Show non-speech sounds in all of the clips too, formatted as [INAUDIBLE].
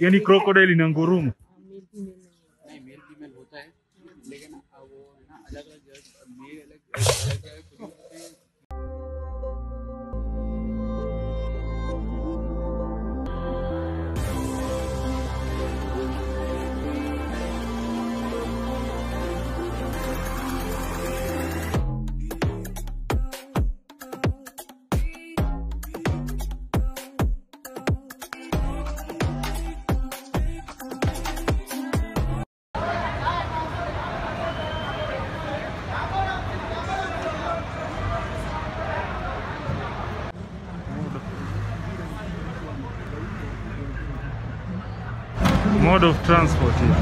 यानी क्रोकोडाइल इन है लेकिन हाँ, वो है ना अलग अलग मेल अलग अलग mode of transport here.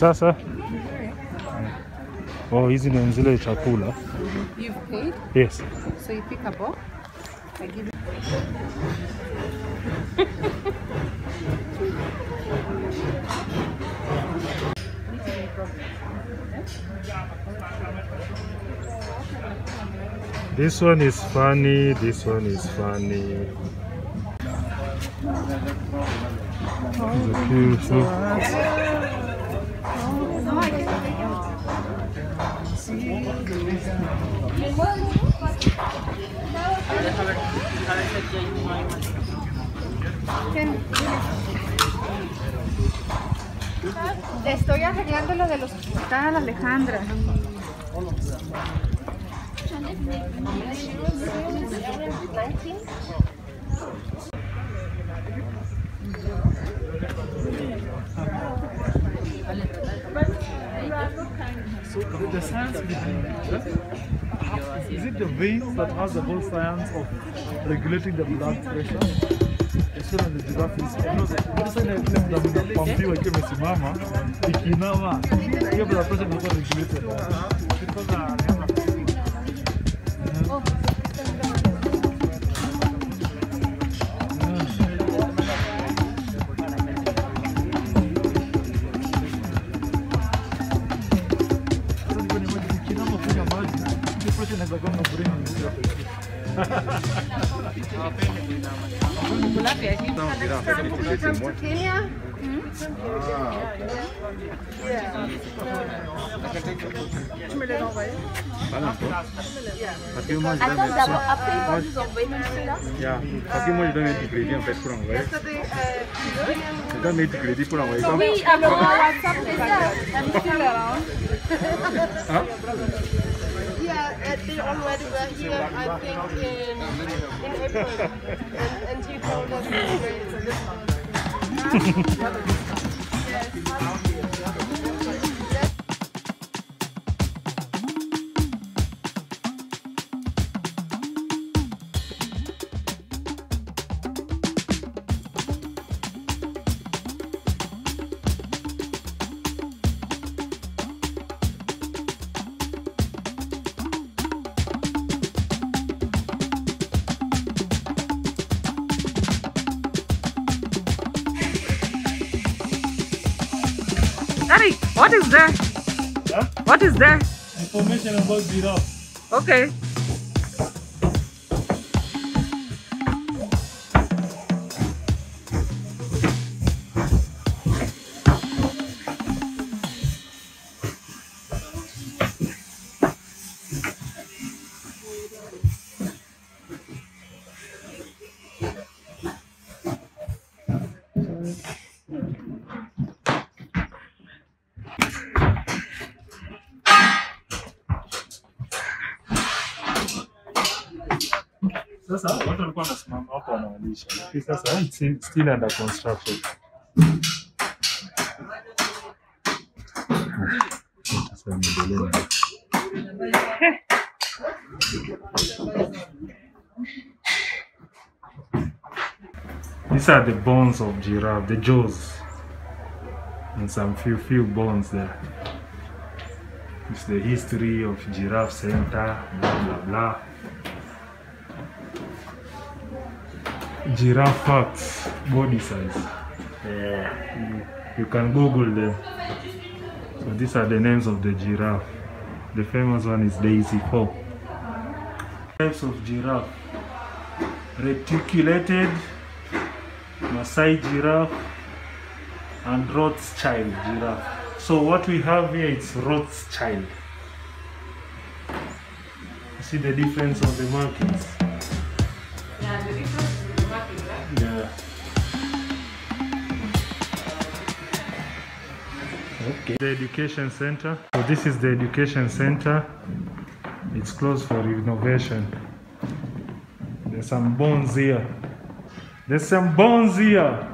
Sasa oh, hizi ni zile chakula. You've paid, Yes. so you pick a box. I give you. This one is funny. This one is funny. Oh. Estoy arreglando lo del hospital, Alejandra. The, science is it the veins that has the whole science of regulating the blood pressure? Ikiinama hiyo blood. Attends d'abord, après ils vont nous envoyer cela. Yeah, parce que moi je dois mettre du crédit en fait pour envoyer. Je dois mettre du crédit pour envoyer. Oui, alors WhatsApp, c'est ça. Still around. Hein? Uh, they already were here, I think, in, in April. And, and he told us it's this month. [LAUGHS] Daddy, what is there? What is there? Information about giraffe. Okay. It's still under construction. These are the bones of giraffe, the jaws, and some few few bones there. It's the history of giraffe center, blah blah blah. Giraffe facts, body size. Yeah, you, you can Google them. So these are the names of the giraffe. The famous one is Daisy 4. Types of giraffe. Reticulated, Maasai giraffe, and Rothschild giraffe. So what we have here is Rothschild. You see the difference of the markings? Yeah, the difference Yeah. Okay. The education center. So this is the education center. It's closed for renovation. There's some bones here. There's some bones here.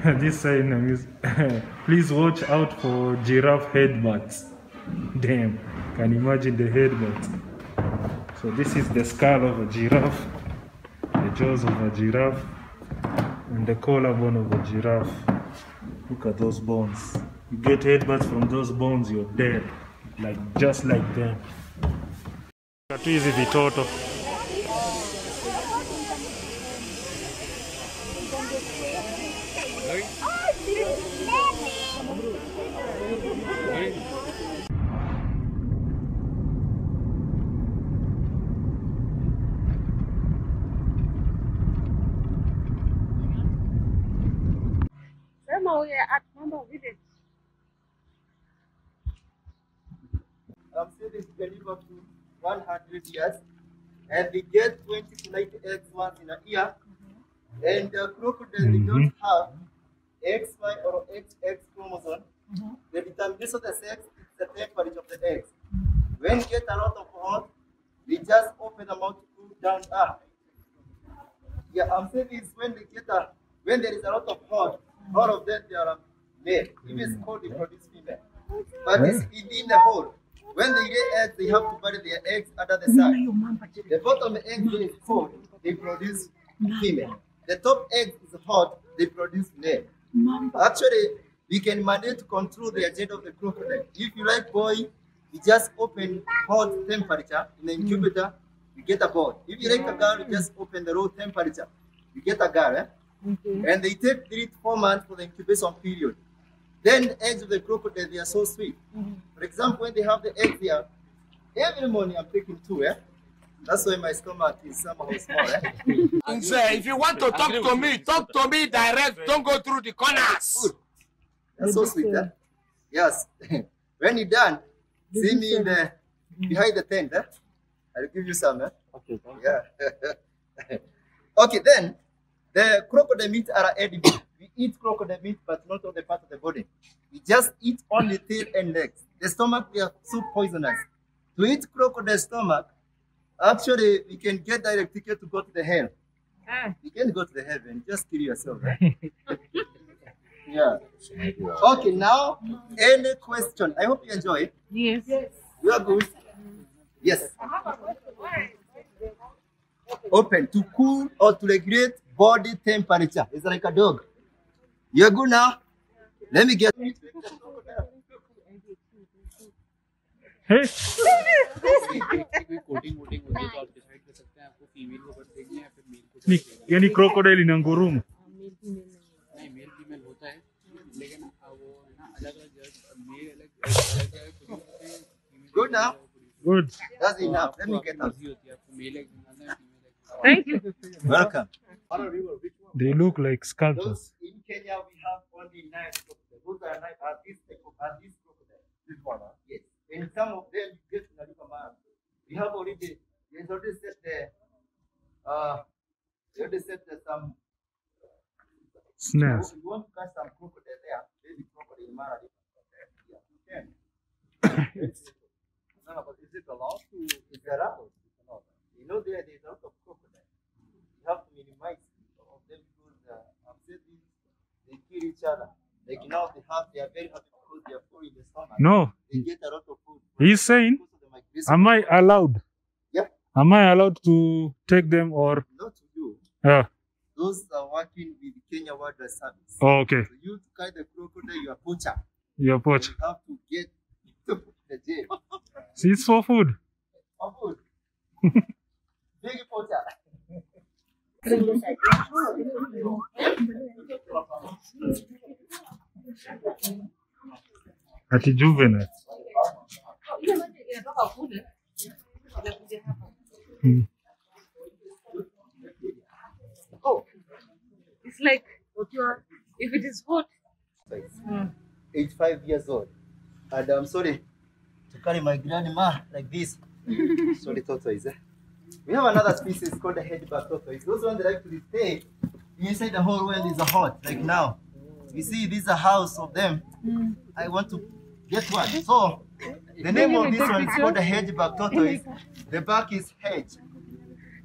[LAUGHS] this sign is [LAUGHS] please watch out for giraffe headbutts. Damn, can imagine the headbutt. So this is the skull of a giraffe the jaws of a giraffe and the collarbone of a giraffe. Look at those bones. You get headbutts from those bones, you're dead. Like just like them. Tu hizi vitoto. Are at Mamba Village. I'm saying this deliver to 100 years, and they get 20 to 90 eggs once in a year. And the crocodiles, they don't mm-hmm. have XY or XX chromosome. The determination of the sex is the temperature of the eggs. When you get a lot of hot, they just open the mouth to cool down up. Yeah, I'm saying this when they get a when there is a lot of hot, all of them they are male. It's cold, they produce female. But it's within the hole. When they lay eggs, they have to bury their eggs under the sun. The bottom egg is cold, they produce female. The top egg is hot, they produce male. Actually, we can manage to control the agenda of the crocodile. If you like boy, you just open hot temperature in the incubator, you get a boy. If you like a girl, you just open the low temperature, you get a girl. Eh? And they take three to four months for the incubation period. Then the eggs of the crocodile, they are so sweet. For example, when they have the eggs here, every morning I'm taking two, eh? That's why my stomach is somehow small, eh? [LAUGHS] Say, if you want to talk to me, talk to me direct. Don't go through the corners. That's so sweet, eh? Yes. [LAUGHS] when you're done, see me in the behind the tent, eh? I'll give you some, eh? Okay. Yeah. [LAUGHS] okay, then the crocodile meat are edible. We eat crocodile meat, but not all the part of the body. We just eat only tail and legs. The stomach, they are so poisonous. To eat crocodile stomach, actually, we can get direct ticket to go to the hell. Ah. You can go to the heaven. Just kill yourself, right? [LAUGHS] yeah. Okay, now any question? I hope you enjoy it. Yes. You are good. Yes. Open to cool or to regulate body temperature. It's like a dog. You're good now. Let me get. Hey. कोई coating voting होती है तो आप decide कर सकते हैं आपको female को बर्थ देंगे या फिर मेल को Ni, yani crocodile ina ngurumo. नहीं मेल फीमेल होता है लेकिन अब वो है ना अलग अलग जगह मेल अलग अलग जगह produce होते हैं female Good now. Good. That's enough. Let me get out. होती है आपको मेल एग निकालना है female egg Thank you. Welcome. They look like sculptures. only uh, snares. You, want to catch some crocodile there, maybe crocodile Mara. Yeah, you can. [COUGHS] no, no, but is it allowed to, is there allowed? You know, there, there's a lot of crocodiles. You have to minimize of them because uh, I'm saying each other. Like now they have, they are very happy because they are full in the stomach. No, They get a lot of food. he's saying, am I allowed? Yeah. Am I allowed to take them or? Not to you. Yeah. Those are working with Kenya Wildlife Service. Oh, okay. So you to catch the crocodile, you are poacher. Your poach. You have to get [LAUGHS] to the jail. See, it's for food. For food. [LAUGHS] Big poacher. [LAUGHS] Ati juvenile. Hmm. Oh, it's like if it is hot. 85 years old. And I'm sorry to carry my grandma like this. [LAUGHS] sorry, tortoise. eh? We have another species called the hingeback tortoise. Those ones that actually stay inside the whole world is hot, like now. You see, this is a house of them. I want to get one. So, the name of this one is called the hingeback tortoise. The back is hedge.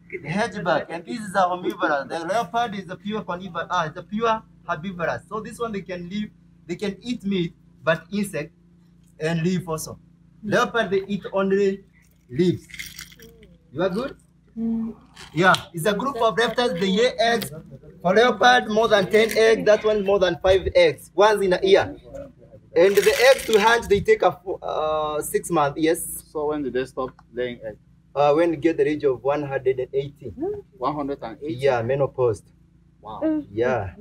The hingeback, and this is a omnivorous. The leopard is a pure carnivorous. Ah, it's a pure herbivorous. So this one they can live, they can eat meat, but insect and leaf also. Leopard they eat only leaves. You are good? Yeah, it's a group of reptiles. They lay eggs. For leopard, more than 10 eggs. That one, more than 5 eggs. Once in a year. And the eggs to hatch, they take a uh, six months. Yes. So when did they stop laying eggs? Uh, when you get the age of 180. 180? Yeah, menopause. Wow. Yeah.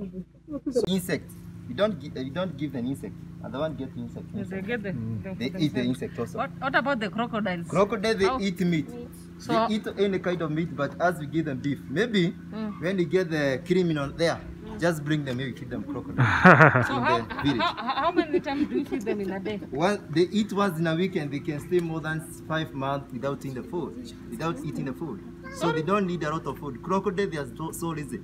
So insect. You don't give, you don't give them insect. And the one get insect. They get the. They eat the insect also. What, what about the crocodiles? Crocodile they How- eat meat. So- they eat any kind of meat, but as we give them beef, maybe Mm. when you get the criminal there, just bring them, maybe feed them crocodile. [LAUGHS] So in how, the village. how, how how many times do you feed them in a day? One, they eat once in a week and they can stay more than five months without eating the food, without eating the food. So they don't need a lot of food. Crocodile, they are so, so lazy.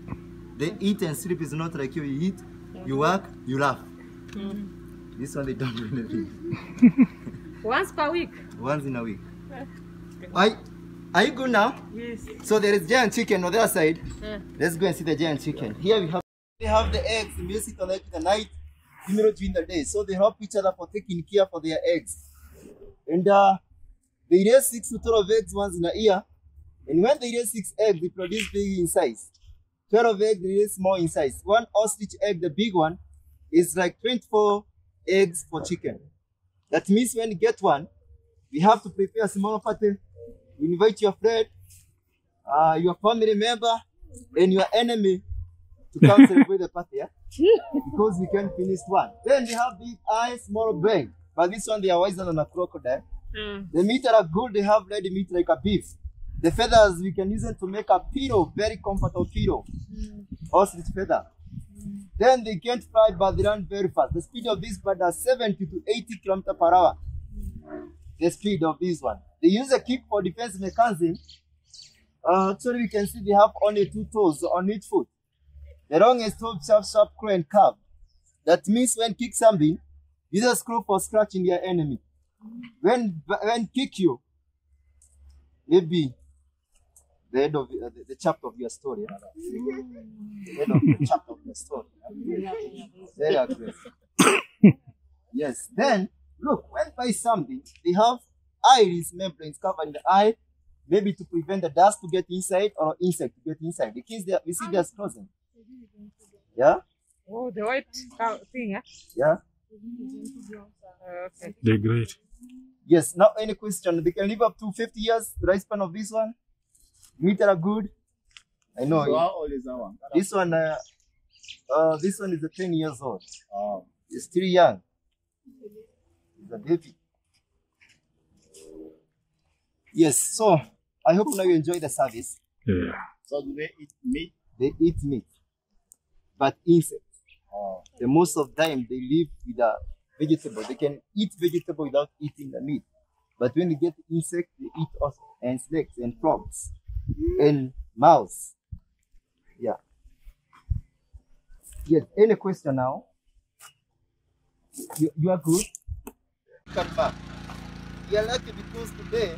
They eat and sleep is not like you. You eat, you work, you laugh. This one they don't do anything. [LAUGHS] Once per week. Once in a week. Are, are you good now? Yes. So there is giant chicken on the other side. Yeah. Let's go and see the giant chicken. Here we have they have the eggs, basically like the night, female during the day. So they help each other for taking care for their eggs. And uh, they raise six to twelve eggs once in a year. And when they raise six eggs, they produce big in size. Twelve eggs, they raise small in size. One ostrich egg, the big one, is like 24 eggs for chicken. That means when you get one, we have to prepare a small party. You invite your friend, uh, your family member, and your enemy to come [LAUGHS] celebrate the party, yeah? because we can finish one. Then they have big eyes, small brain, but this one they are wiser than a crocodile. The meat are good, they have red meat like a beef. The feathers, we can use them to make a pillow, very comfortable pillow. Ostrich feather. Then they can't fly, but they run very fast. The speed of this bird is 70 to 80 km per hour. The speed of this one. They use a kick for defense mechanism. Uh, actually, we can see they have only two toes on each foot. The longest toe, sharp, sharp, claw, and curve. That means when kick something, use a screw for scratching your enemy. When when kick you, maybe the end of the, the, the chapter of your story. The end of the chapter of your story. Very aggressive. [COUGHS] yes. Then look, when by something, they have iris membranes covering the eye, maybe to prevent the dust to get inside or insect to get inside. The kids, they, we see they're closing. Yeah, Oh, the white thing, eh? yeah. Okay. They're great. Yes. Now, any question? They can live up to 50 years. The lifespan of this one. Meat are good. I know. So how old is that one? This one, uh, uh, this one is a 10 years old. Oh. It's still young. It's a baby. Yes. So I hope now you enjoy the service. Yeah. So do they eat meat? They eat meat, but insects. Oh. The most of time they live with a vegetable. They can eat vegetable without eating the meat. But when they get insects, they eat also and snakes and frogs and mouse. Yeah. Yes. Any question now? You, you are good. Come back. You are lucky because today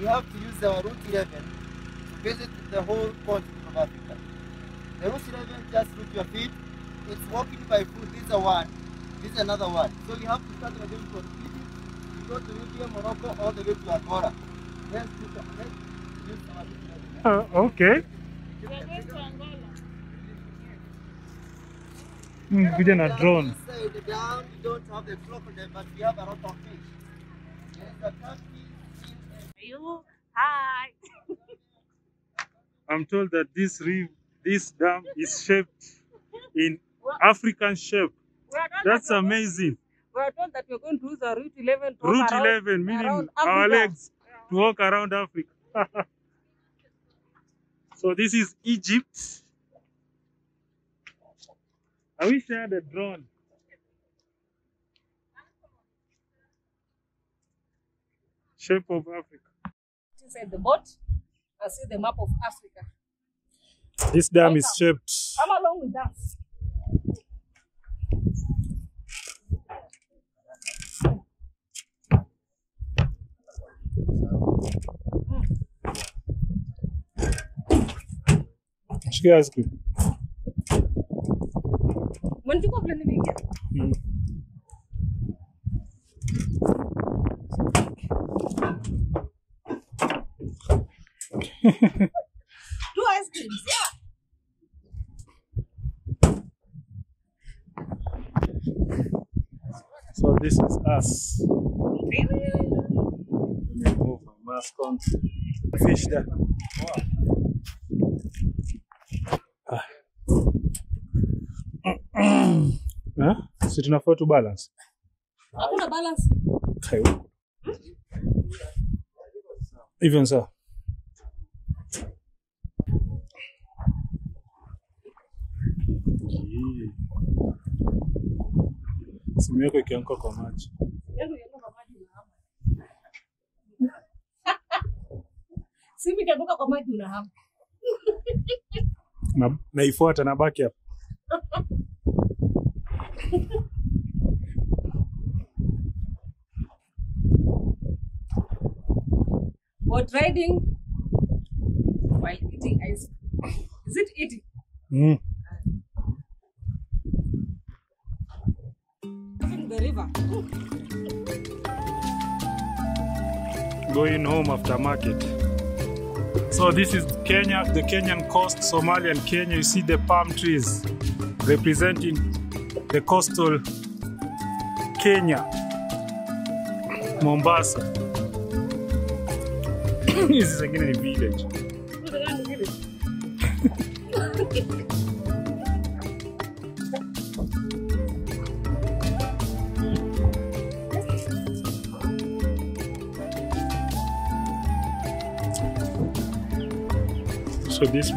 we have to use our Route 11 to visit the whole continent of Africa. The Route 11 just look your feet it's walking by foot. This is one. This is another one. So you have to start again from Egypt. You go to Libya, Morocco, all the way to Angola. Let's do some. Let's use our business. Uh, okay. Mm, Kuja na drone. Down, we don't have the crocodile, but we have a lot of fish. There is a turkey. You, hi. [LAUGHS] I'm told that this reef, this dam is shaped in African shape. We are told That's that amazing. We are told that we're going to use a Route 11 to walk Route around- 11, meaning our legs to walk around Africa. [LAUGHS] so this is Egypt. I wish I had a drone. Shape of Africa. Inside the boat, I see the map of Africa. This dam is shaped. Come along with us. Shika ice cream. Mwanachukua vile nimeingia. Mm. Two ice creams, yeah. So this is us. Let me move my mask on. Fish there. Ah. Huh? Si tunafaa tu balance. Hakuna balance. Even so. Simu yako ikianguka kwa maji. [LAUGHS] Simu ikianguka kwa maji unahama. Na, naifuata nabaki hapa. [LAUGHS] Boat riding while eating ice cream. Is it eating? Mm. The river. going home after market. So this is Kenya, the Kenyan coast, Somalia and Kenya. You see the palm trees representing the coastal Kenya, Mombasa. Hizi zingine ni village. So this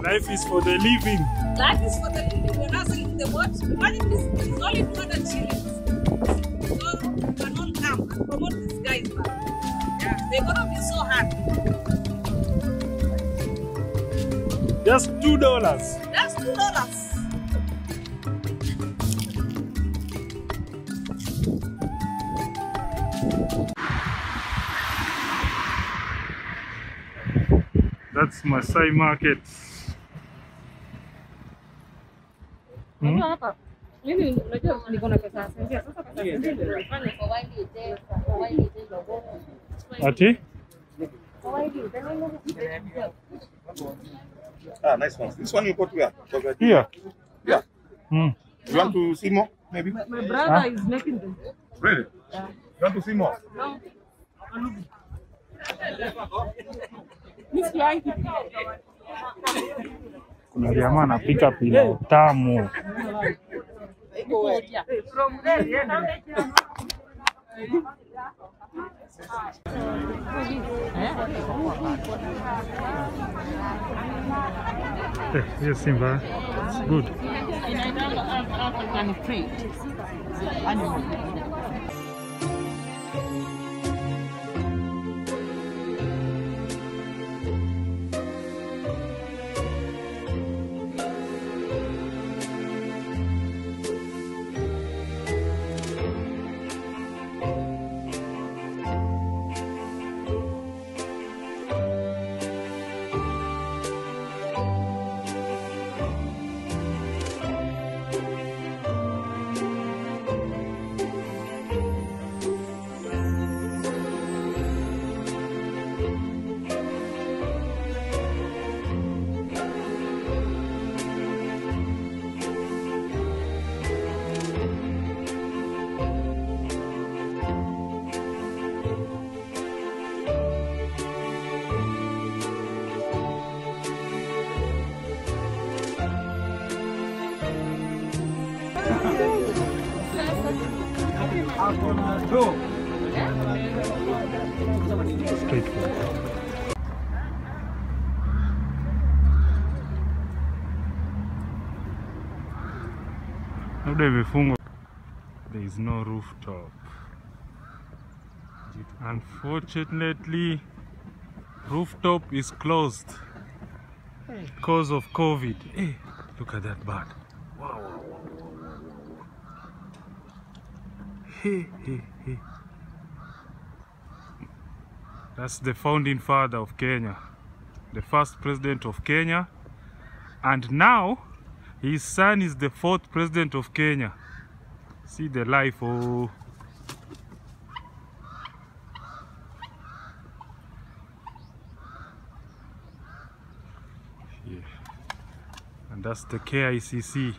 life is for the living. Life is for the living. We're not selling the boat. Imagine this is only 200 shillings. So you can all come and promote these guys. Yeah, they're gonna be so happy. Just two dollars. That's two dollars. Masai Market. Hmm? Mimi unajua niko na pesa ya. Sasa pesa ya sendia ndio nifanye Ati? Ah, nice one. This one you put where? Here. Yeah. Mm. You want to see more? Maybe. My, my brother is making them. Really? Yeah. You want to see more? No. [LAUGHS] Miss Yankee. Kuna jamaa anapika pilau tamu. From there, yeah. Eh, hiyo si mbaya. It's good. There is no rooftop. Unfortunately, rooftop is closed because of COVID. Hey, look at that bird. Wow. Hey, hey, hey. That's the founding father of Kenya, the first president of Kenya, and now his son is the fourth president of Kenya. See the life, oh. Yeah. And that's the KICC.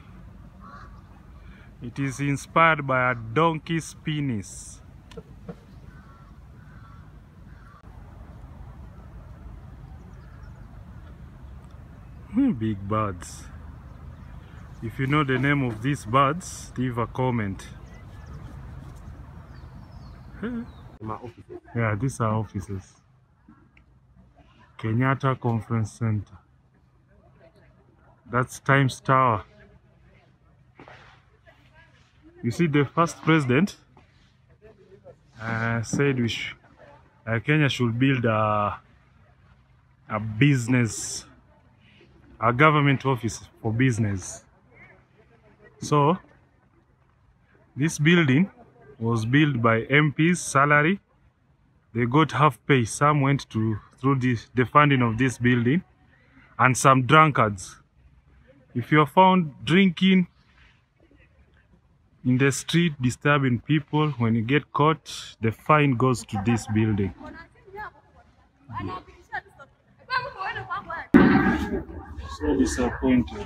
It is inspired by a donkey's penis. Hmm, Big birds. If you know the name of these birds, leave a comment. Yeah, these are offices. Kenyatta Conference Center. That's Times Tower. You see, the first president uh, said we sh- uh, Kenya should build a, a business, a government office for business. So, this building was built by MPs' salary. They got half pay. Some went to through the, the funding of this building, and some drunkards. If you are found drinking in the street, disturbing people, when you get caught, the fine goes to this building. So disappointed.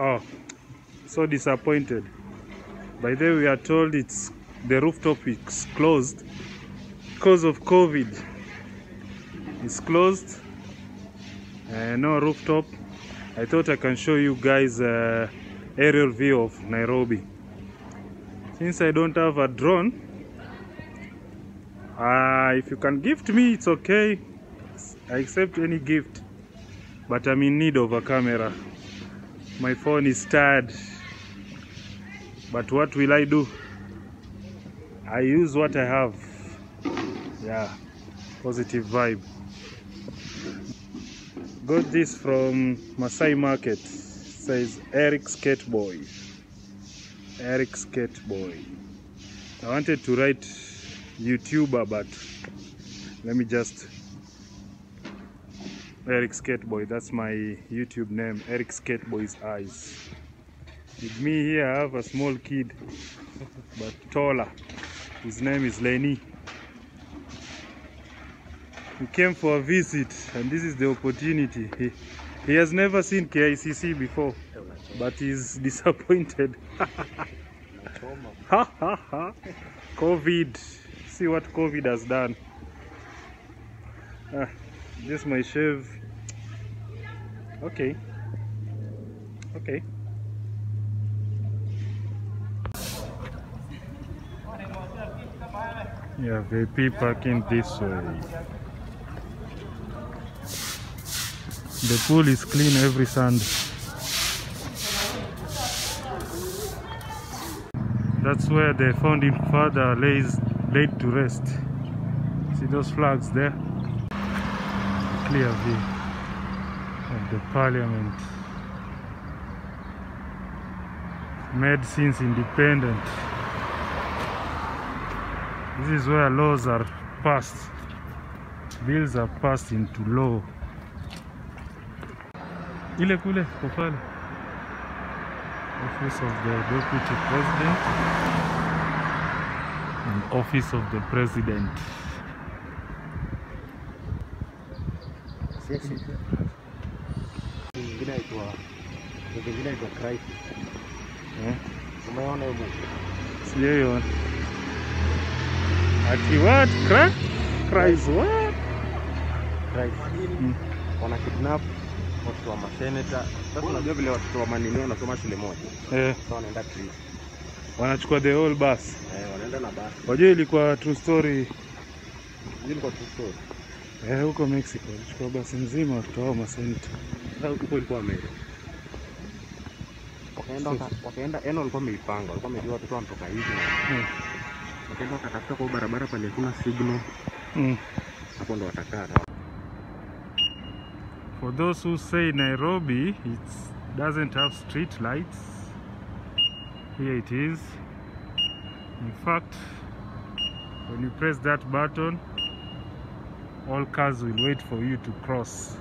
Oh, so disappointed. By the way, we are told it's the rooftop is closed because of COVID. It's closed. Uh, no rooftop. I thought I can show you guys uh, aerial view of Nairobi. Since I don't have a drone, uh, if you can gift me, it's okay. I accept any gift, but I'm in need of a camera. My phone is tired, but what will I do? I use what I have. Yeah, positive vibe. Got this from Masai Market. Says Eric Skateboy. Eric Skateboy. I wanted to write YouTuber, but let me just Eric Skateboy. That's my YouTube name. Eric Skateboy's eyes. With me here, I have a small kid, but taller. His name is Lenny. He came for a visit, and this is the opportunity. He, he has never seen KICC before, but he's [LAUGHS] disappointed. COVID. See what COVID has done. Ah, this my shave. Okay. Okay. Yeah, VP parking this way. The pool is clean every Sunday. That's where the founding father lays laid to rest. See those flags there? Clear view of the parliament. Made since independent. This is where laws are passed. Bills are passed into law. Ile kule. Office of the Deputy President. and office of the president. Ingine aitwa ingine aitwa crisis. Eh? Umeona hiyo? Sijaiona. Ati what? Cries what? Crisis. Mm. Wana kidnap watoto wa maseneta. Sasa unajua vile watoto wa manini wanasoma shule moja. Eh, Sasa wanaenda trip. wanachukua the whole bus. Eh, wanaenda na bus. Wajua ilikuwa true story ilikuwa true story. Eh, huko Mexico. chukua basi nzima watoto wao. Sasa huko ilikuwa Amerika. Wakaenda waka- wakaenda, yani walikuwa wameipanga, walikuwa wamejua watoto wanatoka hivi. Mm. Wakaenda wakatafuta kwa barabara pale hakuna signal, Mm. hapo ndo watakaa. For those who say Nairobi it doesn't have street lights, here it is. In fact, when you press that button, all cars will wait for you to cross.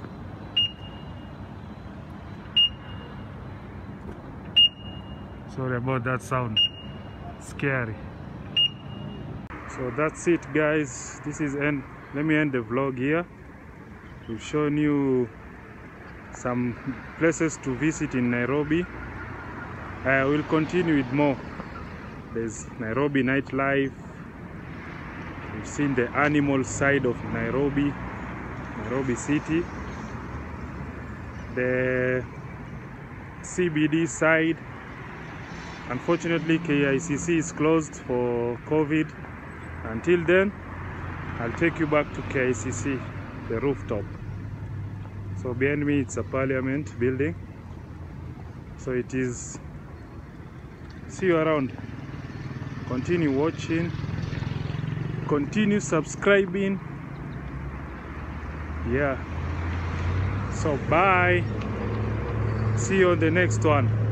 Sorry about that sound. Scary. So that's it guys. This is end. Let me end the vlog here. We've shown you some places to visit in Nairobi. Uh, we'll continue with more. There's Nairobi nightlife. We've seen the animal side of Nairobi, Nairobi city. The CBD side. Unfortunately, KICC is closed for COVID. Until then, I'll take you back to KICC, the rooftop. So behind me it's a parliament building. So it is see you around. Continue watching. Continue subscribing. Yeah. So bye. See you on the next one.